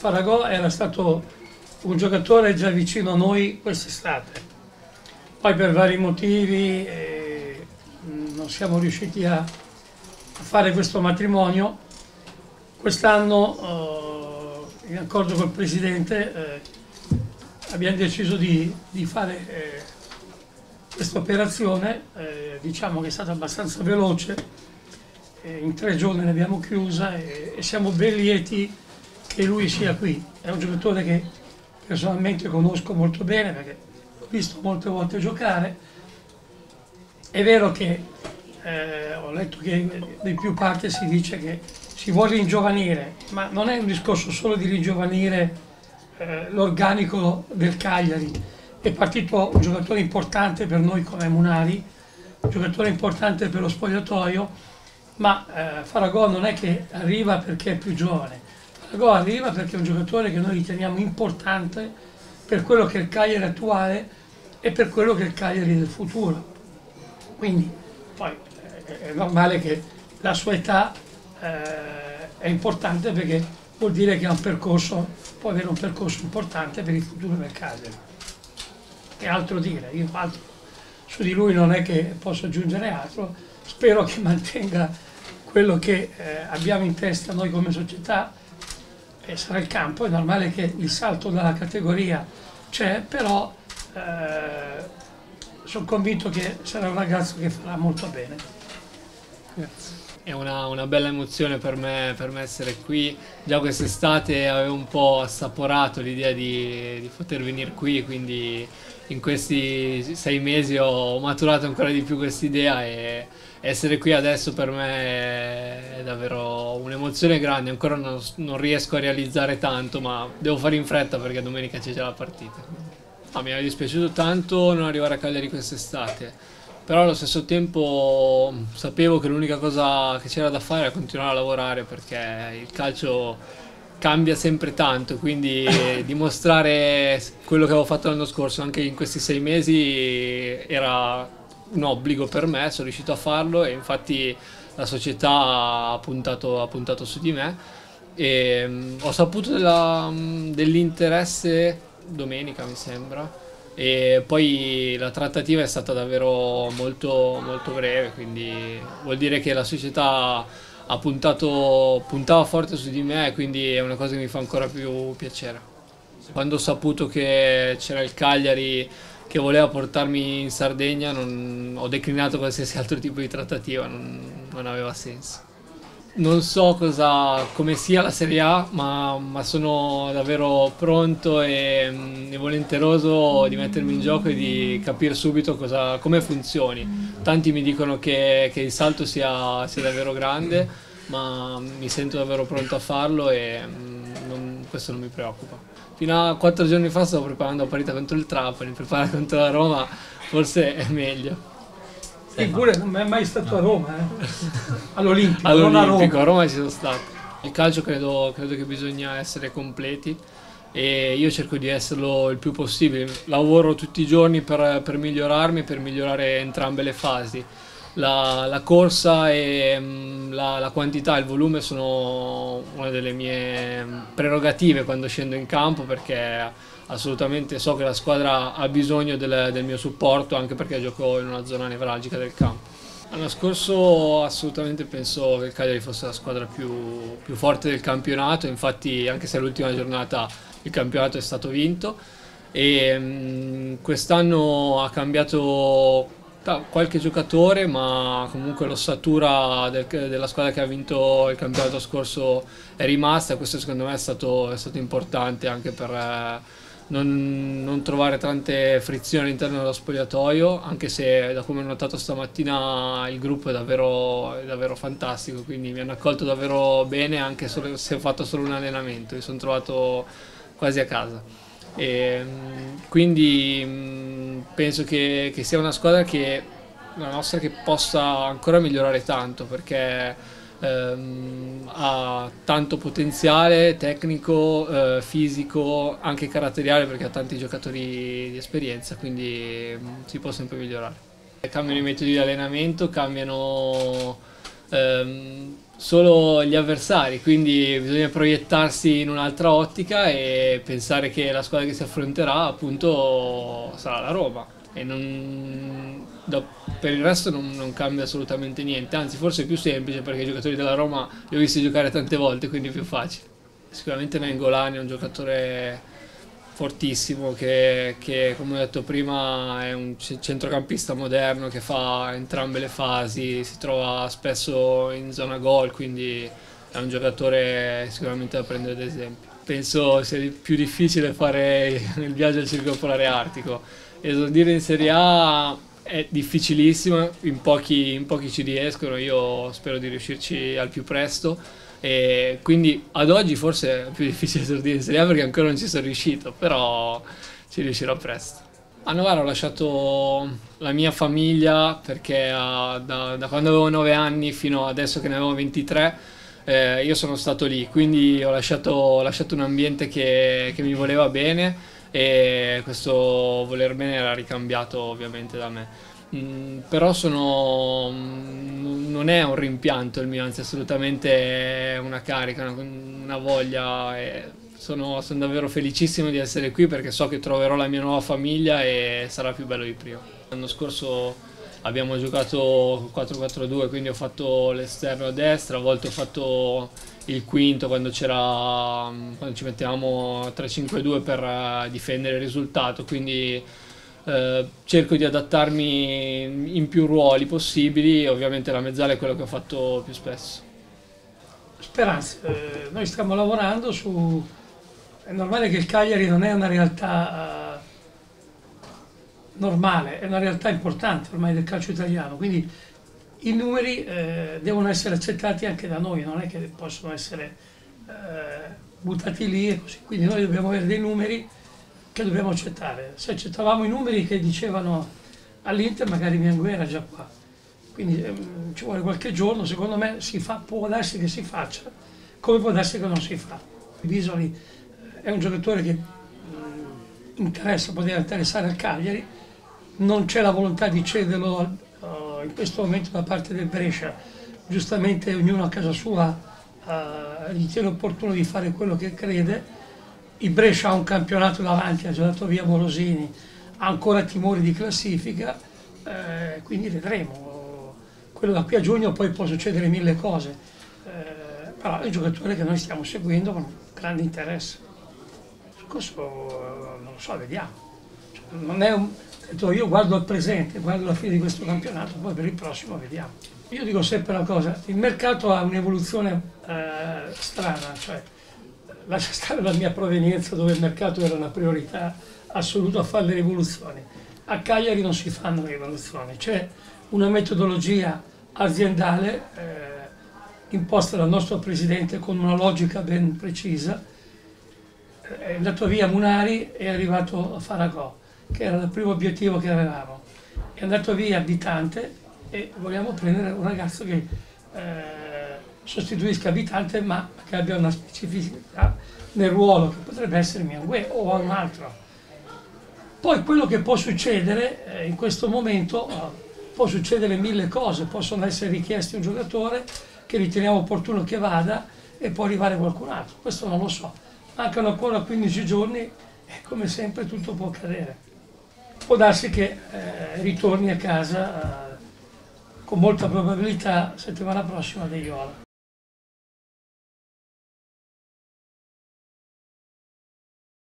Faragò era stato un giocatore già vicino a noi quest'estate, poi per vari motivi eh, non siamo riusciti a, a, fare questo matrimonio. Quest'anno, eh, in accordo col Presidente, eh, abbiamo deciso di, di fare eh, questa operazione, eh, diciamo che è stata abbastanza veloce, eh, in tre giorni l'abbiamo chiusa e, e siamo ben lieti che lui sia qui. È un giocatore che personalmente conosco molto bene perché l'ho visto molte volte giocare. È vero che eh, ho letto che di più parte si dice che si vuole ringiovanire, ma non è un discorso solo di ringiovanire eh, l'organico del Cagliari. È partito un giocatore importante per noi come Munari, un giocatore importante per lo spogliatoio, ma eh, Faragò non è che arriva perché è più giovane, Go arriva perché è un giocatore che noi riteniamo importante per quello che è il Cagliari attuale e per quello che è il Cagliari del futuro. Quindi poi eh, è normale che la sua età eh, è importante perché vuol dire che percorso, può avere un percorso importante per il futuro del Cagliari. Che altro dire? Io altro, su di lui non è che posso aggiungere altro, spero che mantenga quello che eh, abbiamo in testa noi come società e sarà il campo, è normale che il salto dalla categoria c'è, però eh, sono convinto che sarà un ragazzo che farà molto bene. Grazie. È una, una, bella emozione per me, per me essere qui. Già quest'estate avevo un po' assaporato l'idea di, di poter venire qui, quindi in questi sei mesi ho maturato ancora di più quest'idea e essere qui adesso per me è davvero un'emozione grande, ancora non, non, riesco a realizzare tanto, ma devo fare in fretta perché domenica c'è già la partita. Ah, mi è dispiaciuto tanto non arrivare a Cagliari quest'estate, però allo stesso tempo sapevo che l'unica cosa che c'era da fare era continuare a lavorare perché il calcio cambia sempre tanto, quindi dimostrare quello che avevo fatto l'anno scorso anche in questi sei mesi era un obbligo per me, sono riuscito a farlo e infatti la società ha puntato, ha puntato su di me. E um, ho saputo um, dell'interesse domenica mi sembra e poi la trattativa è stata davvero molto, molto breve quindi vuol dire che la società ha puntato, puntava forte su di me quindi è una cosa che mi fa ancora più piacere. Quando ho saputo che c'era il Cagliari che voleva portarmi in Sardegna non, ho declinato qualsiasi altro tipo di trattativa, non, non aveva senso. Non so cosa, come sia la Serie A, ma, ma sono davvero pronto e, e, volenteroso di mettermi in gioco e di capire subito cosa, come funzioni. Tanti mi dicono che, che il salto sia, sia, davvero grande, ma mi sento davvero pronto a farlo e non, questo non mi preoccupa fino a quattro giorni fa stavo preparando la partita contro il Trapani, preparare contro la Roma forse è meglio. Eppure non è mai stato a Roma, eh? all'Olimpico, all'Olimpico, a Roma ci sono stato. Il calcio credo, credo che bisogna essere completi e io cerco di esserlo il più possibile. Lavoro tutti i giorni per, per migliorarmi, per migliorare entrambe le fasi la, la corsa e mm, la, la, quantità e il volume sono una delle mie prerogative quando scendo in campo perché assolutamente so che la squadra ha bisogno del, del mio supporto anche perché gioco in una zona nevralgica del campo. L'anno scorso assolutamente penso che il Cagliari fosse la squadra più, più forte del campionato, infatti anche se l'ultima giornata il campionato è stato vinto e mm, quest'anno ha cambiato qualche giocatore, ma comunque l'ossatura del, della squadra che ha vinto il campionato scorso è rimasta. Questo secondo me è stato, è stato importante anche per eh, non, non, trovare tante frizioni all'interno dello spogliatoio, anche se da come ho notato stamattina il gruppo è davvero, è davvero fantastico, quindi mi hanno accolto davvero bene anche se ho fatto solo un allenamento, mi sono trovato quasi a casa. E, ehm, quindi mm, penso che, che, sia una squadra che la nostra che possa ancora migliorare tanto perché ehm, ha tanto potenziale tecnico, eh, fisico, anche caratteriale perché ha tanti giocatori di esperienza, quindi mm, si può sempre migliorare. Cambiano i metodi di allenamento, cambiano ehm, solo gli avversari, quindi bisogna proiettarsi in un'altra ottica e pensare che la squadra che si affronterà appunto sarà la Roma e non, da, per il resto non, non, cambia assolutamente niente, anzi forse è più semplice perché i giocatori della Roma li ho visti giocare tante volte, quindi è più facile. Sicuramente Nengolani è un giocatore fortissimo che, che, come ho detto prima è un centrocampista moderno che fa entrambe le fasi, si trova spesso in zona gol, quindi è un giocatore sicuramente da prendere ad esempio. Penso sia più difficile fare il viaggio al Circolo Polare Artico. Esordire in Serie A è difficilissimo, in pochi, in pochi ci riescono, io spero di riuscirci al più presto e quindi ad oggi forse è più difficile esordire in Serie A perché ancora non ci sono riuscito, però ci riuscirò presto. A Novara ho lasciato la mia famiglia perché uh, da, da, quando avevo 9 anni fino adesso che ne avevo 23 eh, io sono stato lì, quindi ho lasciato, ho lasciato un ambiente che, che mi voleva bene e questo voler bene era ricambiato ovviamente da me. Mm, però sono, mm, non è un rimpianto il mio, anzi assolutamente una carica, una, una voglia. Sono, sono, davvero felicissimo di essere qui perché so che troverò la mia nuova famiglia e sarà più bello di prima. L'anno scorso abbiamo giocato 4-4-2, quindi ho fatto l'esterno a destra, a volte ho fatto il quinto quando, quando ci mettevamo 3-5-2 per eh, difendere il risultato, quindi eh, cerco di adattarmi in più ruoli possibili, ovviamente la mezzala è quello che ho fatto più spesso. Speranza, eh, noi stiamo lavorando su... È normale che il Cagliari non è una realtà uh, normale, è una realtà importante ormai del calcio italiano, quindi i numeri eh, devono essere accettati anche da noi, non è che possono essere eh, buttati lì e così. Quindi noi dobbiamo avere dei numeri che dobbiamo accettare. Se accettavamo i numeri che dicevano all'Inter, magari Miangue era già qua. Quindi ehm, ci vuole qualche giorno, secondo me fa, può darsi che si faccia, come può darsi che non si fa. Bisoli eh, è un giocatore che mm, interessa, poteva interessare al Cagliari, non c'è la volontà di cederlo uh, in questo momento da parte del Brescia, giustamente ognuno a casa sua uh, ritiene opportuno di fare quello che crede, il Brescia ha un campionato davanti, ha già dato via Morosini, ha ancora timori di classifica, eh, quindi vedremo. Quello da qui a giugno poi può succedere mille cose, eh, però è un giocatore che noi stiamo seguendo con grande interesse. Su questo non lo so, vediamo. Cioè, un, io guardo il presente, guardo la fine di questo campionato, poi per il prossimo vediamo. Io dico sempre una cosa, il mercato ha un'evoluzione eh, strana, cioè lascia stare la mia provenienza dove il mercato era una priorità assoluta a fare le rivoluzioni. A Cagliari non si fanno le rivoluzioni, c'è una metodologia aziendale eh, imposta dal nostro Presidente con una logica ben precisa. È andato via Munari e è arrivato a Faragò, che era il primo obiettivo che avevamo. È andato via Abitante e vogliamo prendere un ragazzo che eh, sostituisca abitante ma che abbia una specificità nel ruolo che potrebbe essere Miangue o un altro. Poi quello che può succedere eh, in questo momento, eh, può succedere mille cose, possono essere richiesti un giocatore che riteniamo opportuno che vada e può arrivare qualcun altro, questo non lo so. Mancano ancora 15 giorni e come sempre tutto può accadere. Può darsi che eh, ritorni a casa eh, con molta probabilità settimana prossima dei Iola.